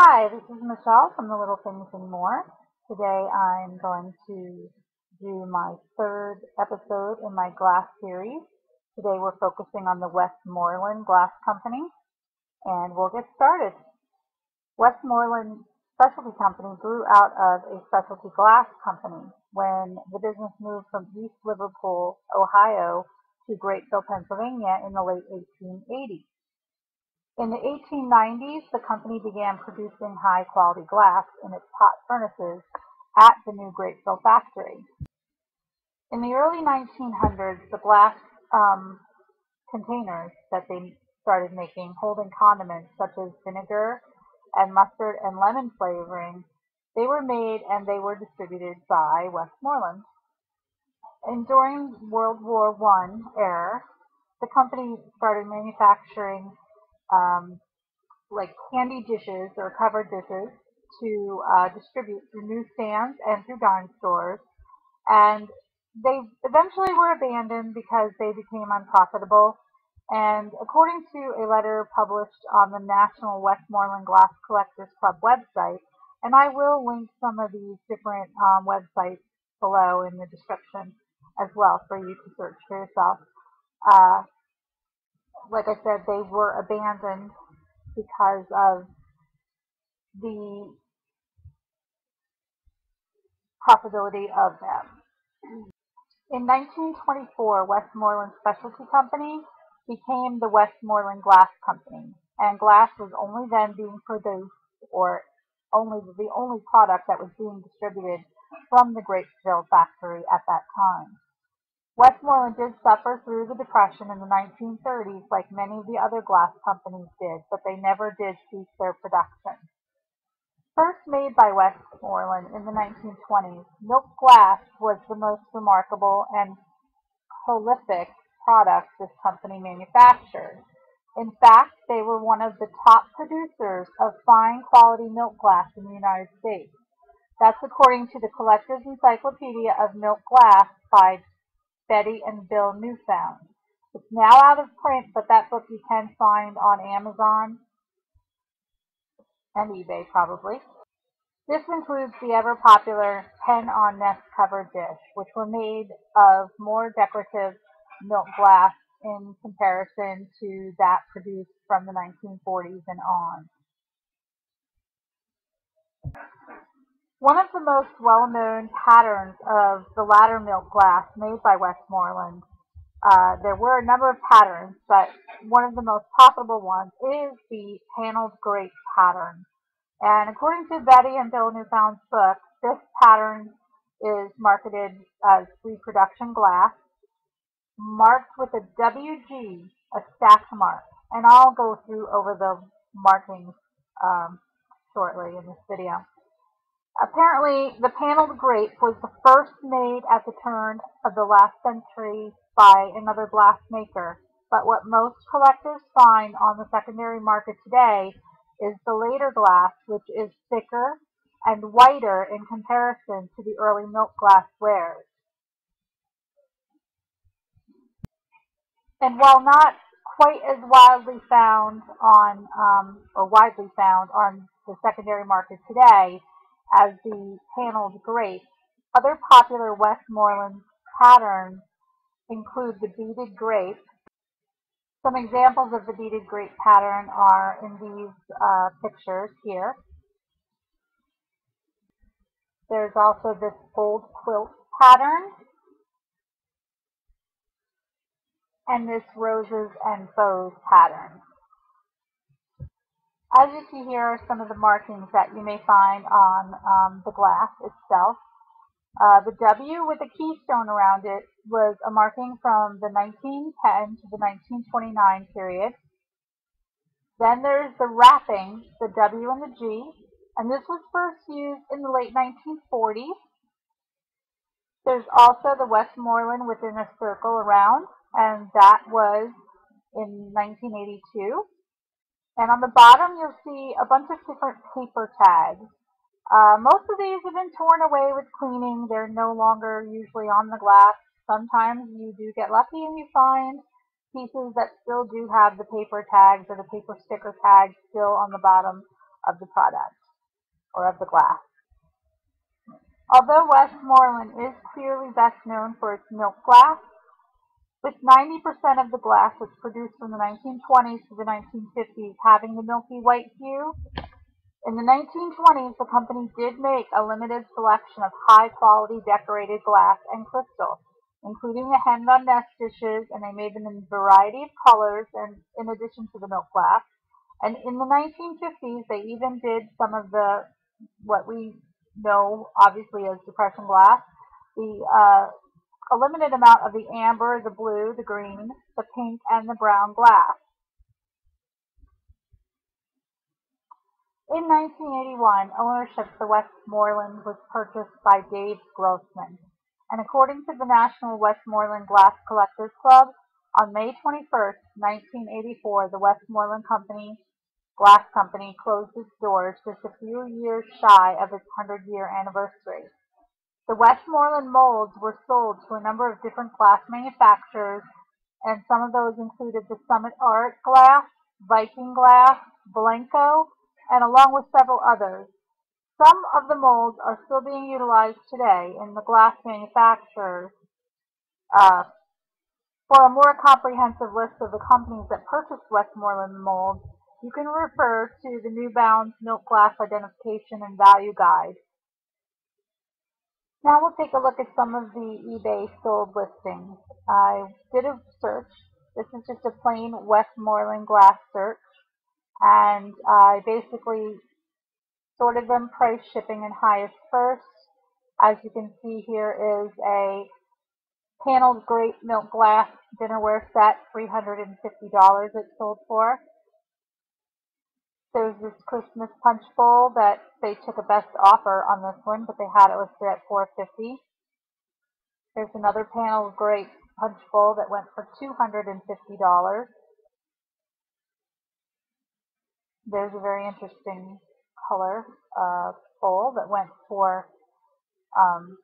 Hi, this is Michelle from The Little Things and More. Today I'm going to do my third episode in my glass series. Today we're focusing on the Westmoreland Glass Company and we'll get started. Westmoreland Specialty Company grew out of a specialty glass company when the business moved from East Liverpool, Ohio to Grapeville, Pennsylvania in the late 1880s. In the 1890s, the company began producing high-quality glass in its pot furnaces at the new Grapeville factory. In the early 1900s, the glass um, containers that they started making holding condiments such as vinegar and mustard and lemon flavoring, they were made and they were distributed by Westmoreland. And during World War I era, the company started manufacturing um, like candy dishes or covered dishes to uh, distribute through newsstands and through dime stores. And they eventually were abandoned because they became unprofitable. And according to a letter published on the National Westmoreland Glass Collectors Club website, and I will link some of these different um, websites below in the description as well for you to search for yourself. Uh, like I said, they were abandoned because of the possibility of them. In 1924, Westmoreland Specialty Company became the Westmoreland Glass Company, and glass was only then being produced, or only the only product that was being distributed from the Grapeville factory at that time. Westmoreland did suffer through the Depression in the 1930s like many of the other glass companies did, but they never did cease their production. First made by Westmoreland in the 1920s, milk glass was the most remarkable and prolific product this company manufactured. In fact, they were one of the top producers of fine quality milk glass in the United States. That's according to the Collector's Encyclopedia of Milk Glass by Betty and Bill Newbound. It's now out of print, but that book you can find on Amazon and eBay probably. This includes the ever popular hen on nest covered dish, which were made of more decorative milk glass in comparison to that produced from the 1940s and on. One of the most well-known patterns of the ladder milk glass made by Westmoreland, uh, there were a number of patterns, but one of the most profitable ones is the paneled grape pattern. And according to Betty and Bill Newbound's book, this pattern is marketed as reproduction glass, marked with a WG, a stacked mark. And I'll go through over the markings um, shortly in this video. Apparently, the paneled grape was the first made at the turn of the last century by another glass maker, but what most collectors find on the secondary market today is the later glass, which is thicker and whiter in comparison to the early milk glass wares. And while not quite as widely found on, um, or widely found on the secondary market today, as the paneled grape. Other popular Westmoreland patterns include the beaded grape. Some examples of the beaded grape pattern are in these uh, pictures here. There's also this old quilt pattern and this roses and bows pattern. As you see here are some of the markings that you may find on um, the glass itself. Uh, the W with a keystone around it was a marking from the 1910 to the 1929 period. Then there's the wrapping, the W and the G, and this was first used in the late 1940s. There's also the Westmoreland within a circle around, and that was in 1982. And on the bottom, you'll see a bunch of different paper tags. Uh, most of these have been torn away with cleaning. They're no longer usually on the glass. Sometimes you do get lucky and you find pieces that still do have the paper tags or the paper sticker tags still on the bottom of the product or of the glass. Although Westmoreland is clearly best known for its milk glass, with 90% of the glass was produced from the 1920s to the 1950s having the milky white hue, in the 1920s the company did make a limited selection of high-quality decorated glass and crystal, including the Hen Nest dishes, and they made them in a variety of colors and in addition to the milk glass. And in the 1950s, they even did some of the what we know obviously as depression glass, the uh, a limited amount of the amber, the blue, the green, the pink, and the brown glass. In 1981, ownership of the Westmoreland was purchased by Dave Grossman, and according to the National Westmoreland Glass Collectors Club, on May 21, 1984, the Westmoreland Company Glass Company closed its doors just a few years shy of its 100-year anniversary. The Westmoreland molds were sold to a number of different glass manufacturers, and some of those included the Summit Art Glass, Viking Glass, Blanco, and along with several others. Some of the molds are still being utilized today in the glass manufacturers. Uh, for a more comprehensive list of the companies that purchased Westmoreland molds, you can refer to the Newbound's Milk Glass Identification and Value Guide. Now we'll take a look at some of the eBay sold listings. I did a search. This is just a plain Westmoreland glass search. And I basically sorted them price, shipping, and highest first. As you can see here is a paneled grape milk glass dinnerware set, $350 it sold for. There's this Christmas punch bowl that they took a best offer on this one, but they had it listed at 450 There's another panel grape punch bowl that went for $250. There's a very interesting color uh, bowl that went for um,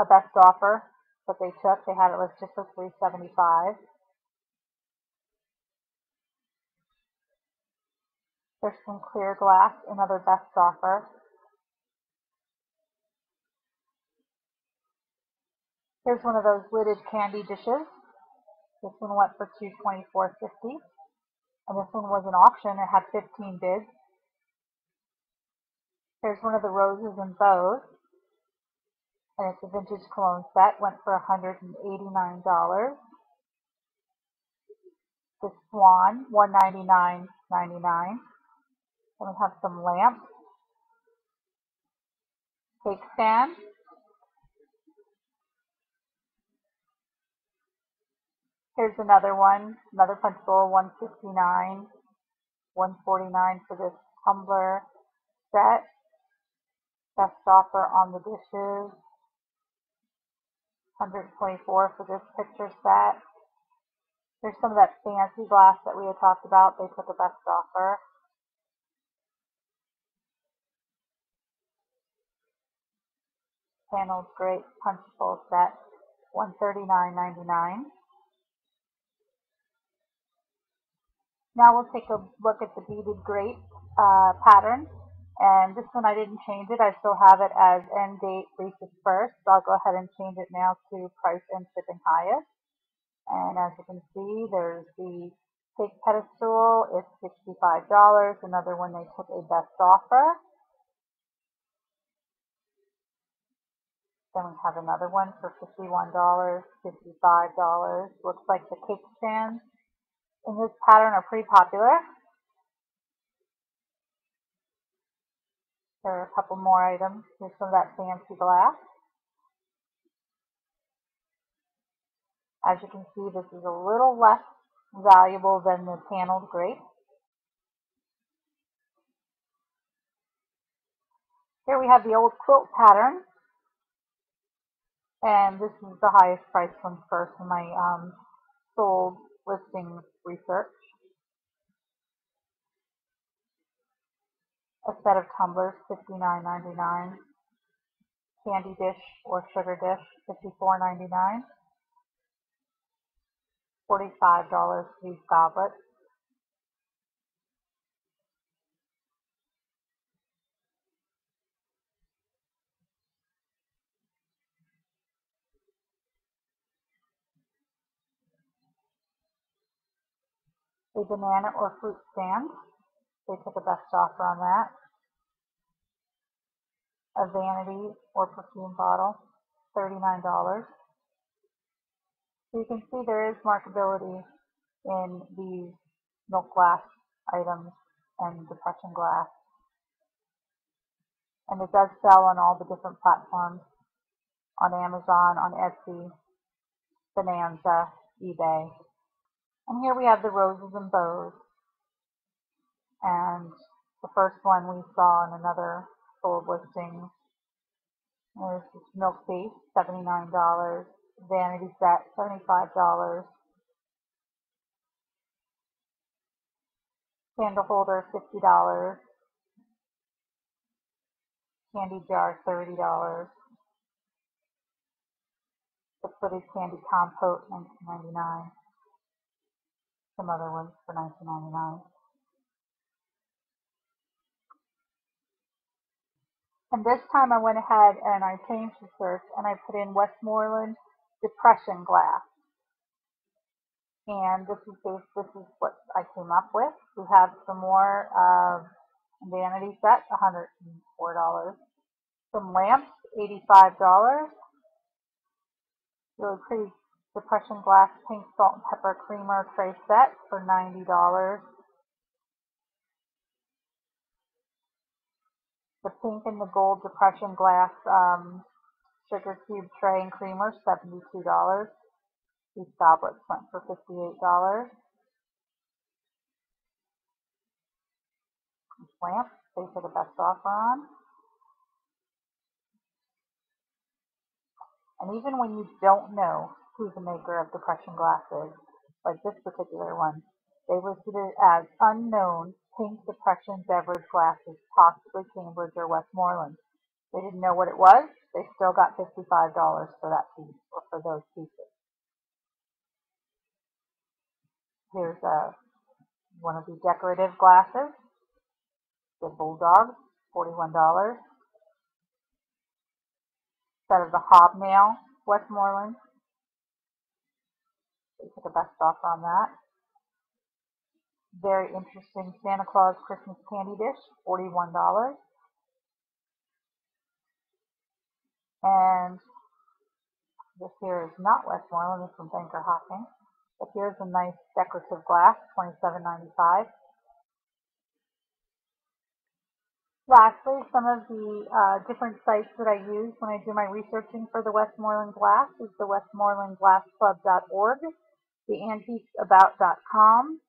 a best offer that they took. They had it listed for 375 There's some clear glass, another best offer. Here's one of those lidded candy dishes. This one went for $224.50. And this one was an auction. It had 15 bids. Here's one of the roses and bows. And it's a vintage cologne set. Went for $189. The swan, $199.99. Then we have some lamps, cake stand, Here's another one, another punch bowl, 159 149 for this tumbler set. Best offer on the dishes. 124 for this picture set. Here's some of that fancy glass that we had talked about. They took a best offer. Paneled grape punch bowl set, $139.99. Now we'll take a look at the beaded grape uh, pattern. And this one I didn't change it. I still have it as end date Reese's first. So I'll go ahead and change it now to price and shipping highest. And as you can see, there's the cake pedestal. It's $65. Another one they took a best offer. Then we have another one for $51, $55. Looks like the cake stands in this pattern are pretty popular. There are a couple more items. Here's some of that fancy glass. As you can see, this is a little less valuable than the paneled grape. Here we have the old quilt pattern and this is the highest price one first in my um, sold listing research. A set of tumblers, $59.99. Candy dish or sugar dish, $54.99. $45 for these goblets. A banana or fruit stand. They took the best offer on that. A vanity or perfume bottle, $39. So you can see there is markability in these milk glass items and depression glass. And it does sell on all the different platforms on Amazon, on Etsy, Bonanza, eBay. And here we have the roses and bows. And the first one we saw in another sold listing. There's this milk base, $79. Vanity set, $75. Candle holder, $50. Candy jar, $30. The footage candy compote, $19.99. Some other ones for $19.99. And this time I went ahead and I changed the search and I put in Westmoreland depression glass. And this is this is what I came up with. We have some more uh, vanity set, $104. Some lamps, $85. Really pretty depression glass pink salt and pepper creamer tray set for $90. The pink and the gold depression glass um, sugar cube tray and creamer, $72. These goblets went for $58. This lamp, they for the best offer on. And even when you don't know who the maker of depression glasses, like this particular one, they listed it as unknown pink depression beverage glasses, possibly Cambridge or Westmoreland. They didn't know what it was. They still got $55 for that piece or for those pieces. Here's a, uh, one of the decorative glasses. The Bulldog, $41. Set of the Hobnail, Westmoreland. Took the best offer on that. Very interesting Santa Claus Christmas candy dish, $41. And this here is not Westmoreland, this is from Anchor Hocking. But here's a nice decorative glass, $27.95. Lastly, some of the uh, different sites that I use when I do my researching for the Westmoreland glass is the westmorelandglassclub.org, the antiquesabout.com,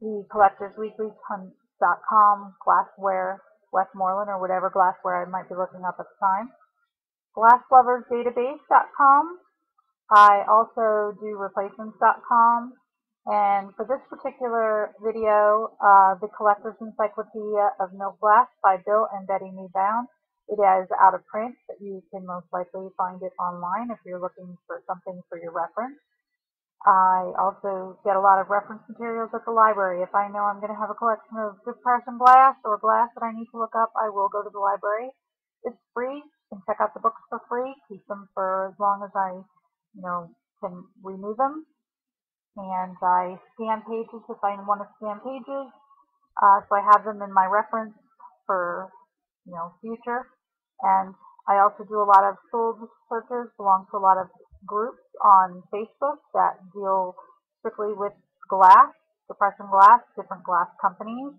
the collectorsweekly.com, glassware, Westmoreland, or whatever glassware I might be looking up at the time, glassloversdatabase.com. I also do replacements.com. And for this particular video, uh, the Collector's Encyclopedia of Milk Glass by Bill and Betty Newbound. It is out of print, but you can most likely find it online if you're looking for something for your reference. I also get a lot of reference materials at the library. If I know I'm going to have a collection of depression glass or glass that I need to look up, I will go to the library. It's free. You can check out the books for free, keep them for as long as I, you know, can renew them. And I scan pages if I want to scan pages. Uh, so I have them in my reference for, you know, future. And I also do a lot of sold searches, belong to a lot of groups on Facebook that deal strictly with glass, depression glass, different glass companies.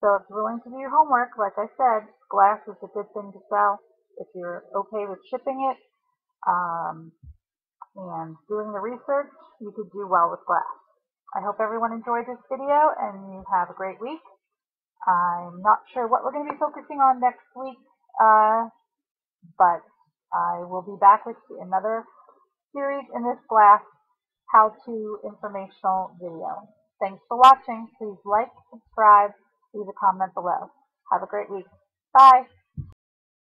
So if you're willing to do your homework, like I said, glass is a good thing to sell. If you're okay with shipping it um, and doing the research, you could do well with glass. I hope everyone enjoyed this video and you have a great week. I'm not sure what we're going to be focusing on next week, uh, but I will be back with another series in this glass how-to informational video. Thanks for watching. Please like, subscribe, leave a comment below. Have a great week. Bye.